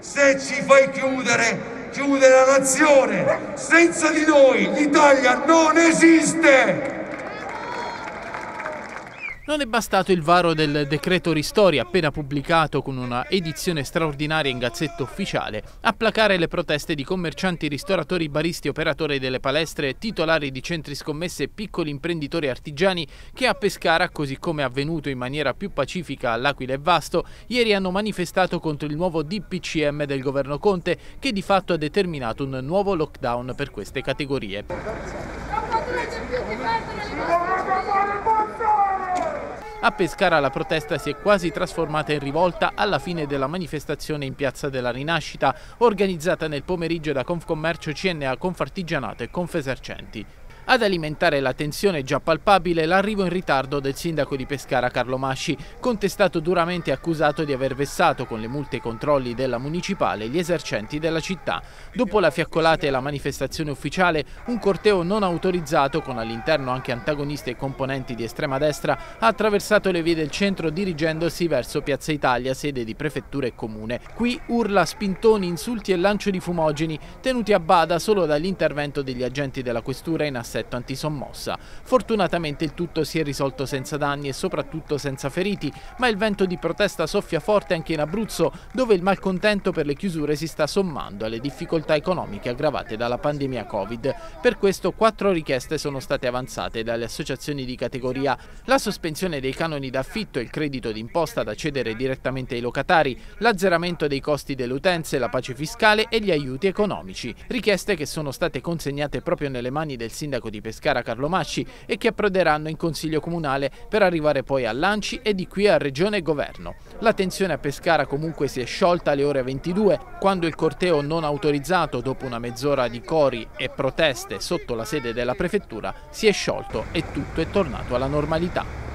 Se ci fai chiudere, chiude la nazione. Senza di noi l'Italia non esiste. Non è bastato il varo del decreto Ristori appena pubblicato con una edizione straordinaria in gazzetta ufficiale a placare le proteste di commercianti, ristoratori, baristi, operatori delle palestre, titolari di centri scommesse e piccoli imprenditori artigiani che a Pescara, così come è avvenuto in maniera più pacifica all'Aquila e Vasto, ieri hanno manifestato contro il nuovo DPCM del governo Conte che di fatto ha determinato un nuovo lockdown per queste categorie. A Pescara la protesta si è quasi trasformata in rivolta alla fine della manifestazione in Piazza della Rinascita, organizzata nel pomeriggio da Confcommercio, CNA, Confartigianato e Confesercenti. Ad alimentare la tensione già palpabile l'arrivo in ritardo del sindaco di Pescara Carlo Masci, contestato duramente e accusato di aver vessato con le multe e i controlli della municipale gli esercenti della città. Dopo la fiaccolata e la manifestazione ufficiale, un corteo non autorizzato con all'interno anche antagonisti e componenti di estrema destra ha attraversato le vie del centro dirigendosi verso Piazza Italia, sede di prefettura e comune. Qui urla, spintoni, insulti e lancio di fumogeni, tenuti a bada solo dall'intervento degli agenti della questura in assetto assetto antisommossa. Fortunatamente il tutto si è risolto senza danni e soprattutto senza feriti, ma il vento di protesta soffia forte anche in Abruzzo, dove il malcontento per le chiusure si sta sommando alle difficoltà economiche aggravate dalla pandemia Covid. Per questo quattro richieste sono state avanzate dalle associazioni di categoria. La sospensione dei canoni d'affitto, il credito d'imposta da cedere direttamente ai locatari, l'azzeramento dei costi delle utenze, la pace fiscale e gli aiuti economici. Richieste che sono state consegnate proprio nelle mani del sindaco sindaco di Pescara Carlo Masci e che approderanno in Consiglio Comunale per arrivare poi a Lanci e di qui a Regione e Governo. La tensione a Pescara comunque si è sciolta alle ore 22 quando il corteo non autorizzato dopo una mezz'ora di cori e proteste sotto la sede della prefettura si è sciolto e tutto è tornato alla normalità.